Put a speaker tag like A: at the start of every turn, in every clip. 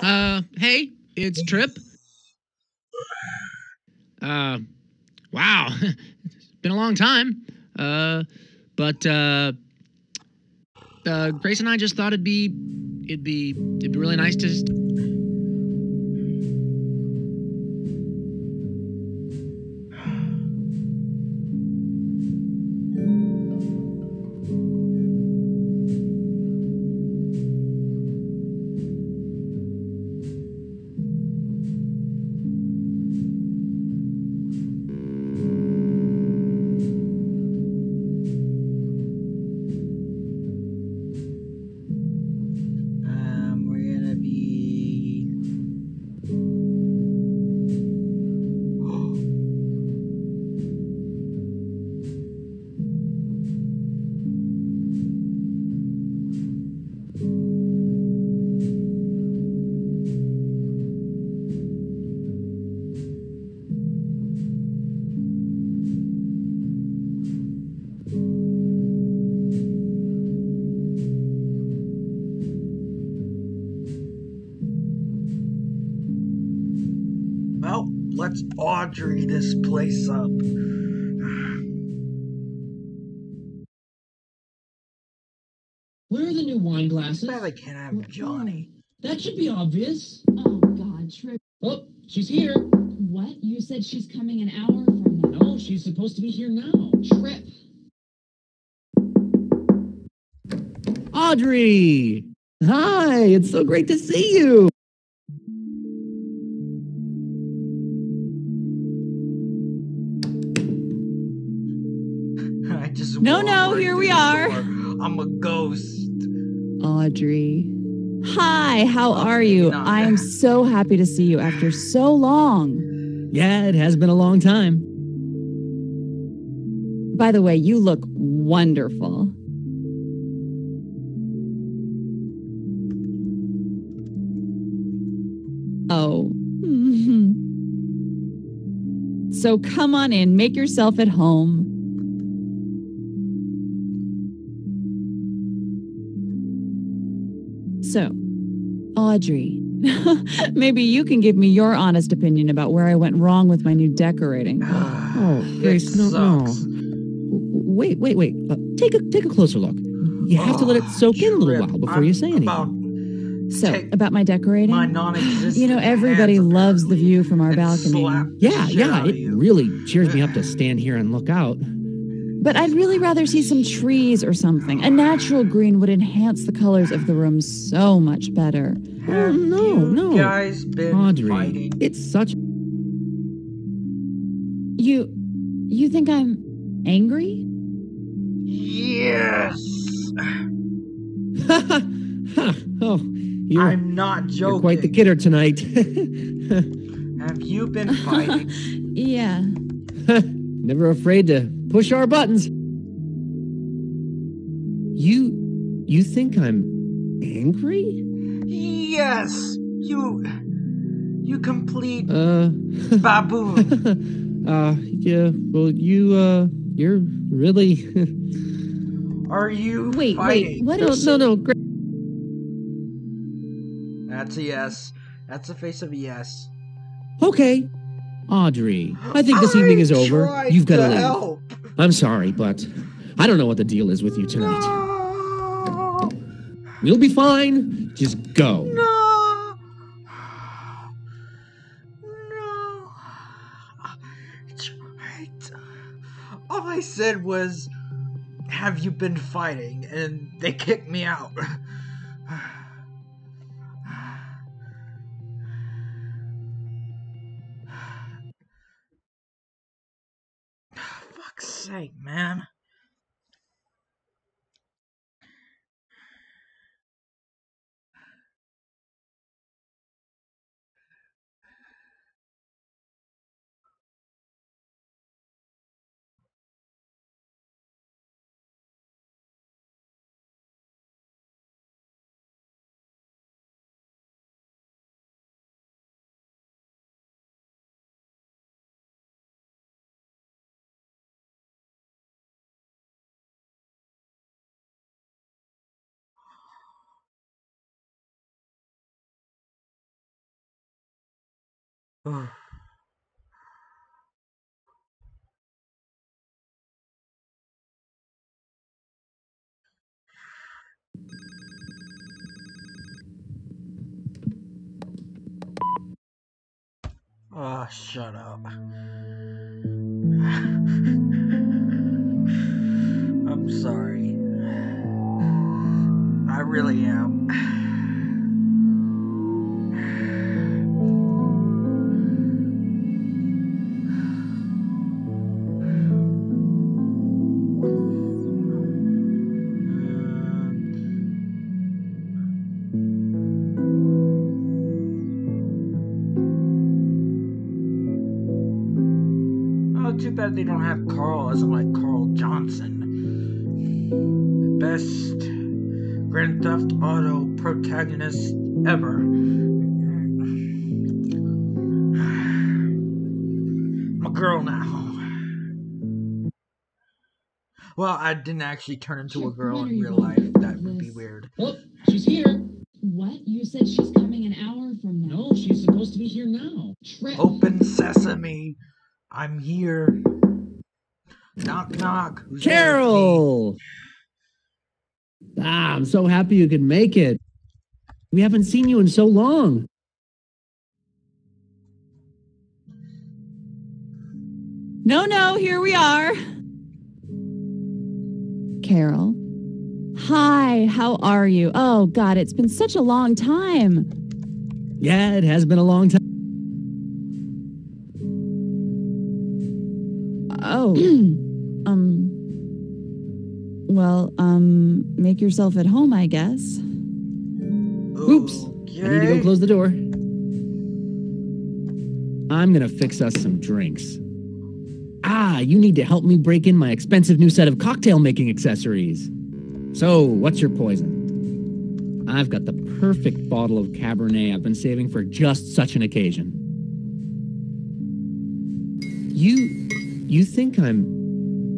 A: Uh, hey, it's Trip. Uh, wow, it's been a long time. Uh, but uh, uh, Grace and I just thought it'd be, it'd be, it'd be really nice to.
B: Up.
C: Where are the new wine glasses?
B: Bet I can't have Johnny.
C: That should be obvious.
D: Oh God, Trip.
C: Oh, she's here.
D: What? You said she's coming an hour from now.
C: No, she's supposed to be here now.
D: Trip.
E: Audrey! Hi, it's so great to see you.
F: No,
B: walked
F: no,
B: right
F: here we are.
B: I'm a ghost.
F: Audrey. Hi, how are you? I am so happy to see you after so long.
E: Yeah, it has been a long time.
F: By the way, you look wonderful. Oh. so come on in, make yourself at home. So, Audrey, maybe you can give me your honest opinion about where I went wrong with my new decorating.
E: Oh,
B: It
E: Grace, no, no. Wait, wait, wait. Uh, take a take a closer look. You have to let it
B: Oh,
E: soak in a little while before
B: I'm
E: you say anything.
B: About
F: So, about my decorating?
B: my non-existent.
F: You know, everybody loves the view from our balcony.
E: yeah, yeah, it really cheers me up to stand here and look out.
F: But I'd really rather see some trees or something. A natural green would enhance the colors of the room so much better.
E: Oh, no,
B: you
E: no.
B: guys been
E: Audrey,
B: fighting?
E: it's such.
F: You you think I'm angry?
B: Yes.
E: oh, you're,
B: I'm not joking.
E: you're quite the kidder tonight.
B: Have you been fighting?
F: Yeah.
E: Never afraid to push our buttons. You, you think I'm angry?
B: yes. You. You complete
E: Uh,
B: baboon.
E: uh, yeah. Well, you, uh, you're really.
B: Are you
F: Wait,
B: fighting?
F: wait. What
E: no,
F: is
E: no, no. Gra-
B: That's a yes. That's a face of a yes.
E: Okay, Audrey. I think this evening is over. You've got to
B: to
E: leave.
B: help.
E: I'm sorry, but I don't know what the deal is with you tonight.
B: No.
E: We'll be fine. Just go.
B: No. No. All I said was, "Have you been fighting?" And they kicked me out. Sake, man. Oh, shut up. I'm sorry. I really am. Oh, too bad they don't have Carl as like Carl Johnson. The best Grand Theft Auto protagonist ever. I'm a girl now. Well, I didn't actually turn into a girl in real life. That would be weird.
C: Oh, she's here.
D: What? You said she's coming an hour from now.
C: No, she's supposed to be here now.
D: Trip.
B: Open sesame. I'm here. Knock knock. Who's?
E: Carol! Ah, I'm so happy you could make it. We haven't seen you in so long.
F: No, no, here we are. Carol. Hi, how are you? Oh, God, it's been such a long time.
E: Yeah, it has been a long time.
F: Oh, um, well, um, make yourself at home, I guess.
E: Oops. I need to go close the door. I'm gonna fix us some drinks. Ah, you need to help me break in my expensive new set of cocktail making accessories. So, what's your poison? I've got the perfect bottle of Cabernet I've been saving for just such an occasion. You. You think I'm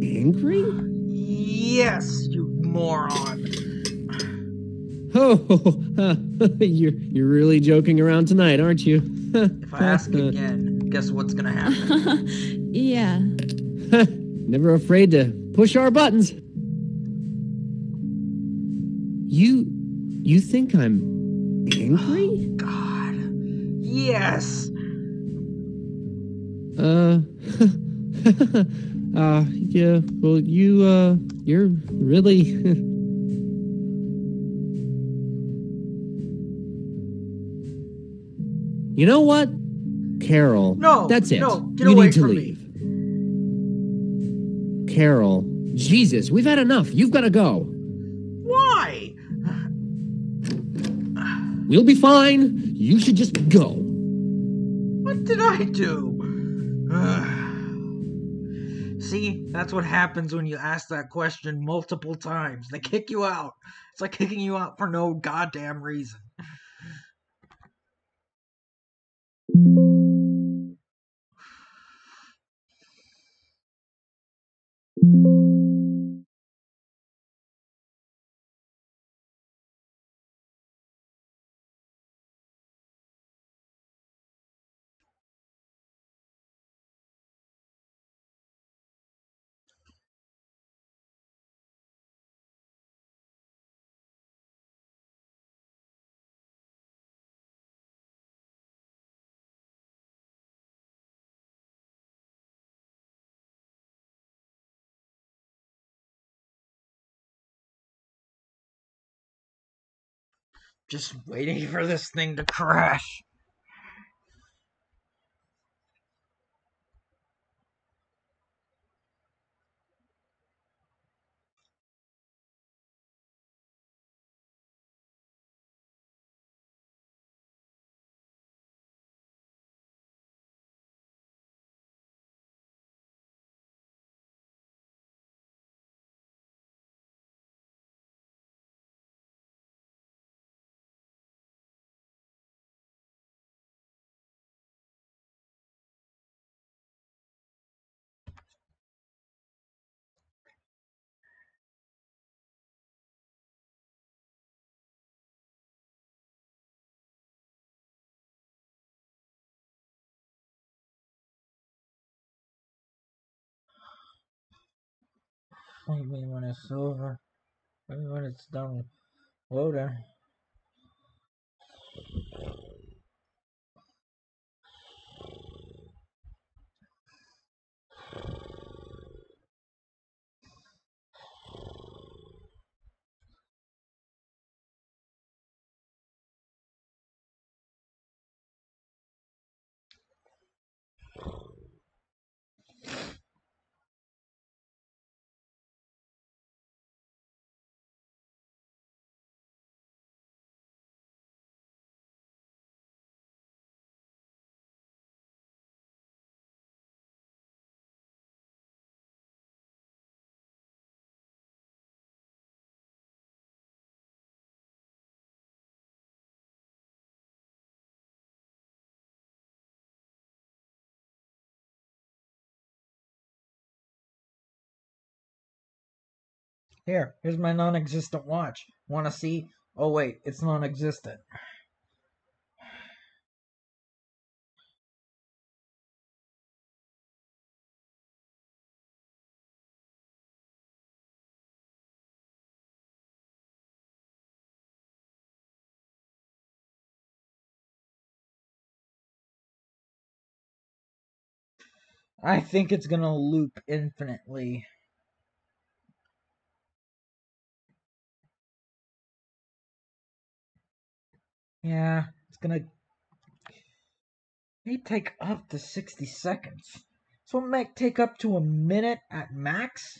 E: angry?
B: Yes, you moron.
E: Oh, you're, you're really joking around tonight, aren't you?
B: If I ask again, guess what's gonna happen?
F: yeah.
E: Never afraid to push our buttons. You you think I'm angry?
B: God. Yes.
E: Uh uh yeah, well you uh you're really You know what? Carol.
B: No,
E: That's it.
B: no, get
E: you
B: away
E: need to
B: from me.
E: leave. Carol. Jesus, we've had enough. You've got to go.
B: Why?
E: We'll be fine. You should just go.
B: What did I do? See, that's what happens when you ask that question multiple times. They kick you out. It's like kicking you out for no goddamn reason. Just waiting for this thing to crash. Maybe when it's over. Maybe when it's done loading. Here, here's my non existent watch. Wanna see? Oh, wait, it's non existent. I think it's gonna loop infinitely. Yeah, it's gonna may take up to 60 seconds. So it might take up to a minute at max.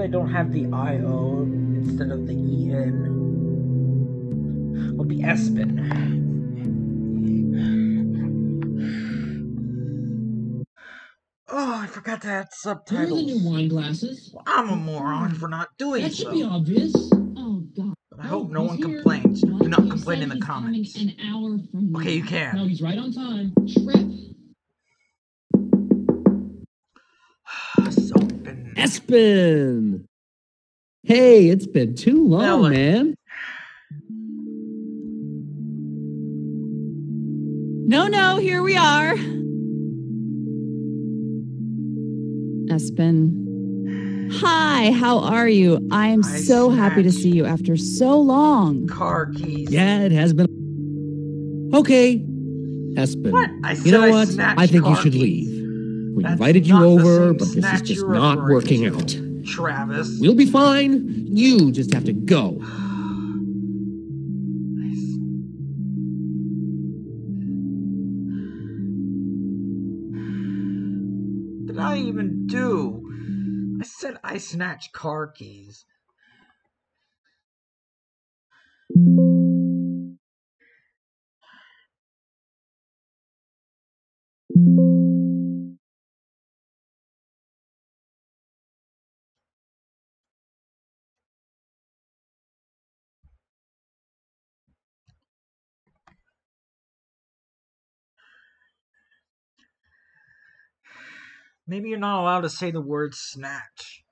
B: They don't have the IO instead of the EN. I'll be Espen. Oh, I forgot to add
C: Where are the new
B: subtitles.
C: wine glasses?
B: I'm a moron for not doing
C: That should be obvious.
D: Oh God.
B: But I hope
C: Oh,
B: no one
C: here.
B: complains.
D: What?
B: Do not
D: You
B: complain in the comments.
D: An hour from
B: Okay, you can.
C: No, he's right on time.
D: Trip.
B: Open.
E: Espen! Hey, it's been too long,
B: Ellen.
E: man.
F: No, no, here we are. Espen. Hi, how are you? I am
B: I
F: so happy to see you after so long.
B: Car keys.
E: Yeah, it has been. Okay, Espen.
B: What? I said
E: You know
B: I
E: what? I think you should
B: keys.
E: leave. We
B: That's
E: invited you over, but this is just not working
B: to.
E: out.
B: Travis.
E: We'll be fine. You just have to go.
B: Nice. Did I even do? I said I snatched car keys. Maybe you're not allowed to say the word snatch.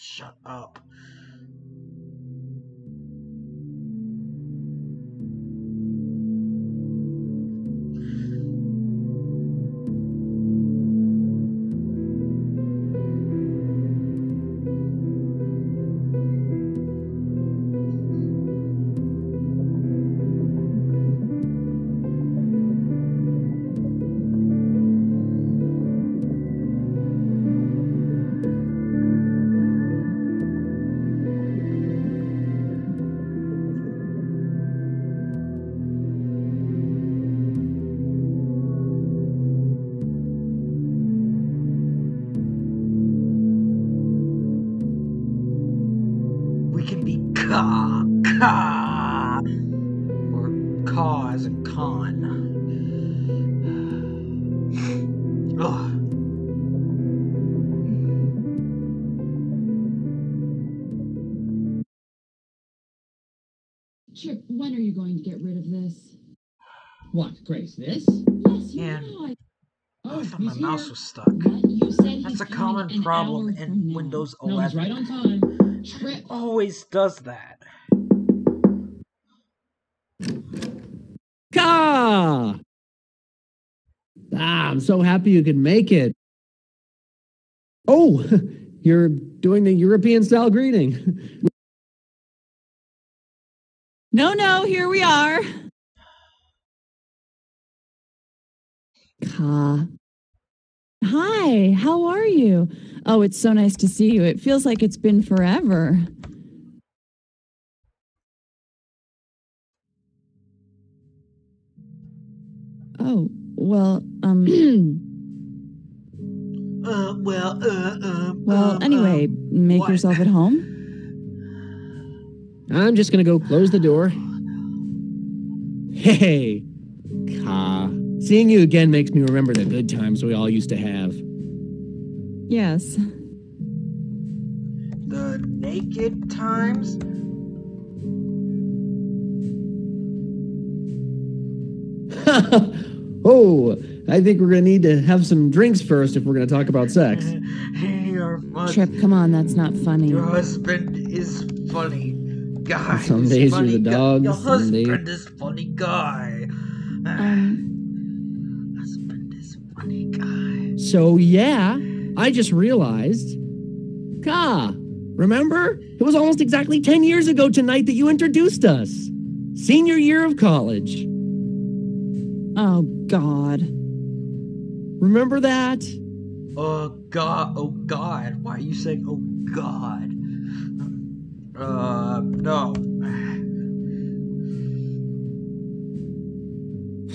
B: Shut up. Ka ka or ka as in con. Ugh.
D: Chip, when are you going to get rid of this?
C: What, Grace? This?
D: Yes, you
B: Yeah.
D: know. I-
B: I
C: Oh,
B: thought my
C: he's
B: mouse was stuck.
D: You said
B: That's a common problem in
D: now.
B: Windows
C: No,
B: 11.
C: he's right on time.
D: Trip.
B: Always does that.
E: Ka! Ah, I'm so happy you could make it. Oh, you're doing the European style greeting.
F: No, no, here we are. Ka. Hi, how are you? Oh, it's so nice to see you. It feels like it's been forever. Oh, well, um,
B: Uh, well, uh, uh,
F: well,
B: uh,
F: anyway, make
B: what?
F: yourself at home.
E: I'm just gonna go close the door. Hey, Ka. Seeing you again makes me remember the good times we all used to have.
F: Yes.
B: the naked times.
E: oh, I think we're gonna need to have some drinks first if we're gonna talk about sex.
B: Your mus-
F: Trip, come on, that's not funny.
B: Your husband is funny guy.
E: Some
B: He's
E: days you're
B: funny
E: the
B: guy.
E: dog,
B: Your
E: some
B: husband
E: days-
B: is funny guy.
F: Um,
B: husband is funny guy.
E: So yeah, I just realized. Ka, remember? It was almost exactly 10 years ago tonight that you introduced us. Senior year of college.
F: Oh, God.
E: Remember that?
B: Oh God! Oh God! Why are you saying oh God? Uh, no.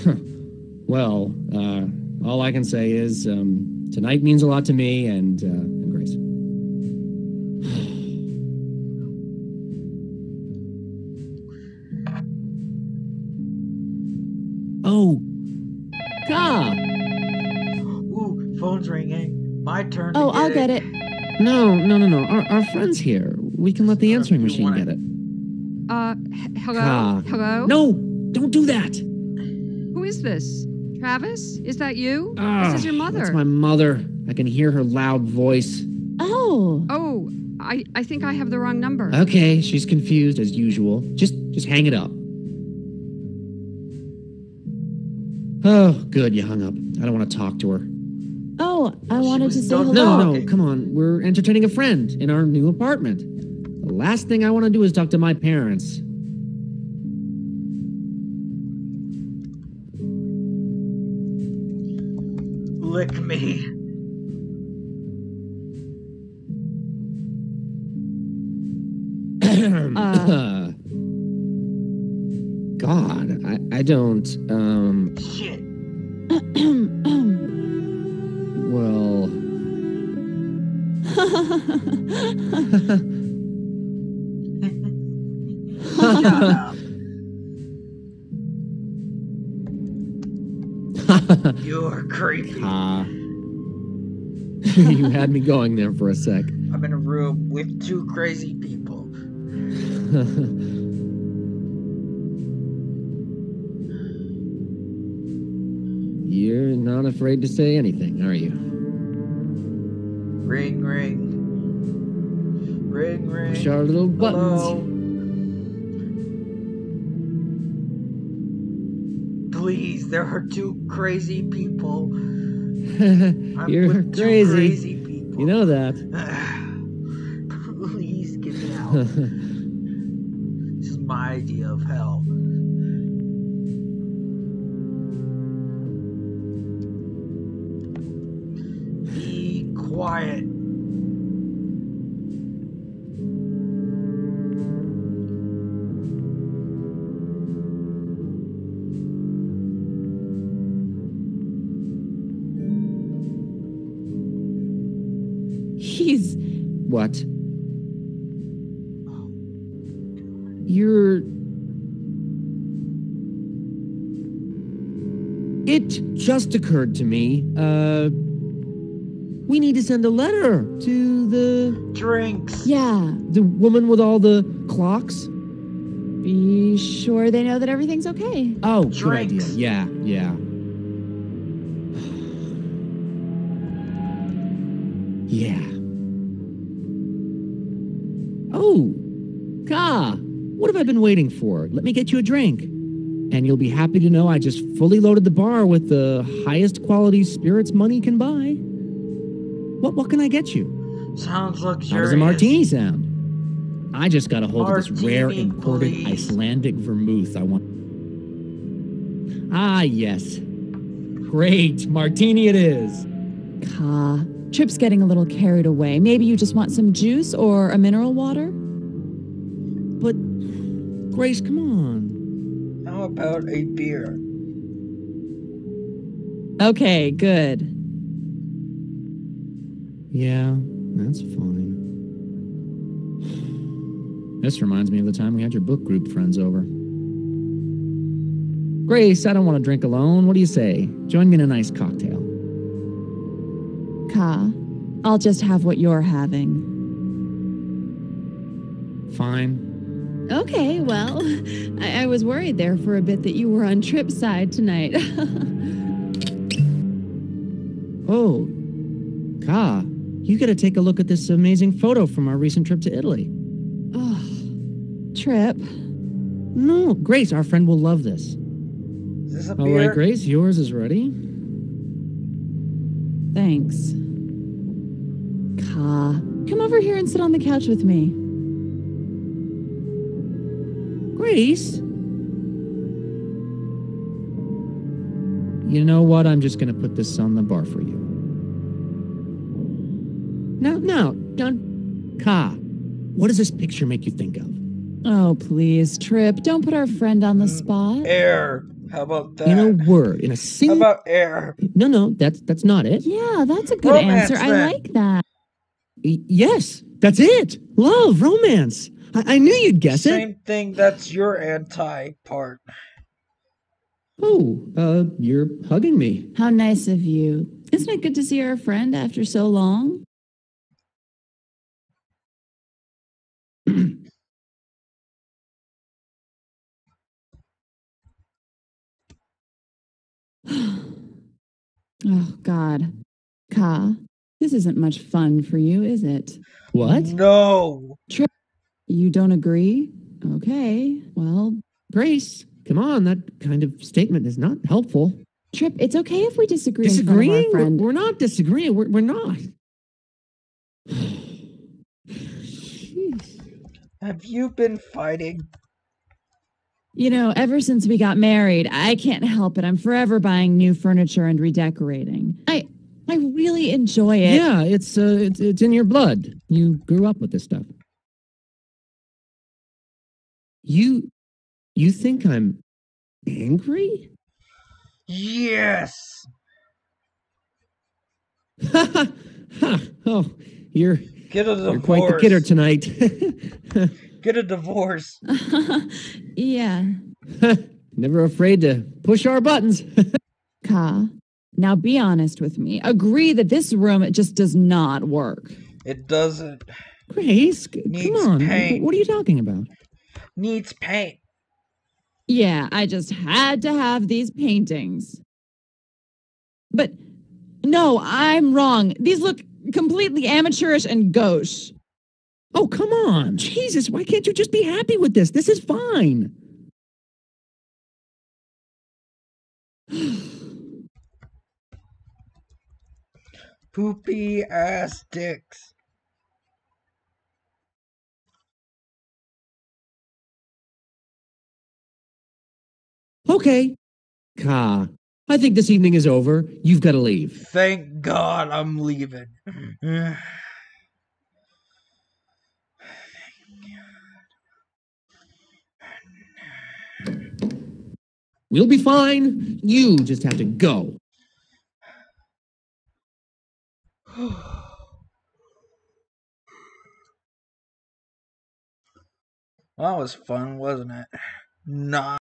E: Well, uh, all I can say is um, tonight means a lot to me and, uh, and Grace. oh,
B: phone's ringing. My turn. to
F: Oh, I'll get
B: it.
F: it.
E: No, no, no, no. Our, our friend's here. We can let the
B: Uh,
E: answering
B: you
E: machine get it.
G: Uh, hello?
E: Ah.
G: Hello?
E: No, don't do that.
G: Who is this? Travis? Is that you?
E: Ah,
G: this is your mother.
E: That's my mother. I can hear her loud voice.
F: Oh,
G: Oh, I, I think I have the wrong number.
E: Okay, she's confused as usual. Just just hang it up. Oh, good, you hung up. I don't want to talk to her.
F: Oh, I
B: She
F: wanted to say hello.
E: No, no, come on. We're entertaining a friend in our new apartment. The last thing I want to do is talk to my parents.
B: Lick me.
F: Uh.
E: God, I, I don't, um,
B: Shit. You're creepy.
E: Ah. you had me going there for a sec.
B: I'm in a room with two crazy people.
E: You're not afraid to say anything, are you?
B: Ring, ring. Ring, ring.
E: Push our little
B: Hello.
E: buttons.
B: Please, there are two crazy people. I'm
E: You're
B: with two
E: crazy.
B: crazy people.
E: You know that.
B: Please get me out. this is my idea of hell.
E: It just occurred to me. Uh. We need to send a letter to the
B: Drinks.
F: yeah.
E: the woman with all the clocks.
F: Be sure they know that everything's okay.
E: Oh, good idea. Yeah, yeah. Yeah. Oh, Ka, what have I been waiting for? Let me get you a drink. And you'll be happy to know I just fully loaded the bar with the highest quality spirits money can buy. What what can I get you?
B: Sounds
E: How
B: luxurious.
E: does a martini sound? I just got a hold of this rare imported
B: please.
E: Icelandic vermouth. I want. Ah, yes. Great. Martini it is.
F: Ka. Trip's getting a little carried away. Maybe you just want some juice or a mineral water?
E: But, Grace, come on.
B: How about a beer?
F: Okay, good.
E: Yeah, that's fine. This reminds me of the time we had your book group friends over. Grace, I don't want to drink alone. What do you say? Join me in a nice cocktail.
F: Ka. I'll just have what you're having.
E: Fine.
F: Okay, well, I, I was worried there for a bit that you were on trip side tonight.
E: Oh, Ka, you gotta take a look at this amazing photo from our recent trip to Italy.
F: oh, Trip.
E: No, Grace, our friend will love this.
B: Is this a
E: All
B: beer?
E: right, Grace, yours is ready.
F: Thanks. Ka. Come over here and sit on the couch with me.
E: Grace? You know what? I'm just gonna put this on the bar for you. Now, now, now, Ka, what does this picture make you think of?
F: Oh, please, Trip. Don't put our friend on the spot.
B: Air. How about that?
E: In a word, in a single.
B: How about air?
E: no, no, that's that's not it.
F: Yeah, that's a good
B: Romance,
F: answer. I like that.
E: Y- yes, that's it. Love, romance. I, I knew you'd guess it.
B: Same thing. That's your anti part.
E: Oh, uh, you're hugging me.
F: How nice of you. Isn't it good to see our friend after so long? oh, God. Ka, this isn't much fun for you, is it?
E: What?
B: No.
F: You don't agree? Okay. Well,
E: Grace, come on. That kind of statement is not helpful.
F: Trip, it's okay if we disagree in front of
E: Disagreeing?
F: our
E: We're, we're not disagreeing. We're, we're not.
B: Have you been fighting?
F: You know, ever since we got married, I can't help it. I'm forever buying new furniture and redecorating. I I really enjoy it.
E: Yeah, it's uh, it's it's in your blood. You grew up with this stuff. You, you think I'm angry?
B: Yes.
E: Ha ha! Oh, you're
B: Get a divorce.
E: you're quite the kidder tonight.
B: Get a divorce.
F: yeah.
E: Never afraid to push our buttons.
F: Ka, now be honest with me. Agree that this room just does not work.
B: It doesn't.
E: Grace,
B: Needs
E: come on.
B: paint.
E: What are you talking about?
B: Needs paint.
F: Yeah, I just had to have these paintings. But no, I'm wrong. These look completely amateurish and gauche.
E: Oh, come on. Jesus, why can't you just be happy with this? This is fine.
B: Poopy ass dicks.
E: Okay. Ka, I think this evening is over. You've got to leave.
B: Thank God I'm leaving.
E: We'll be fine. You just have to go.
B: that was fun, wasn't it? Nah.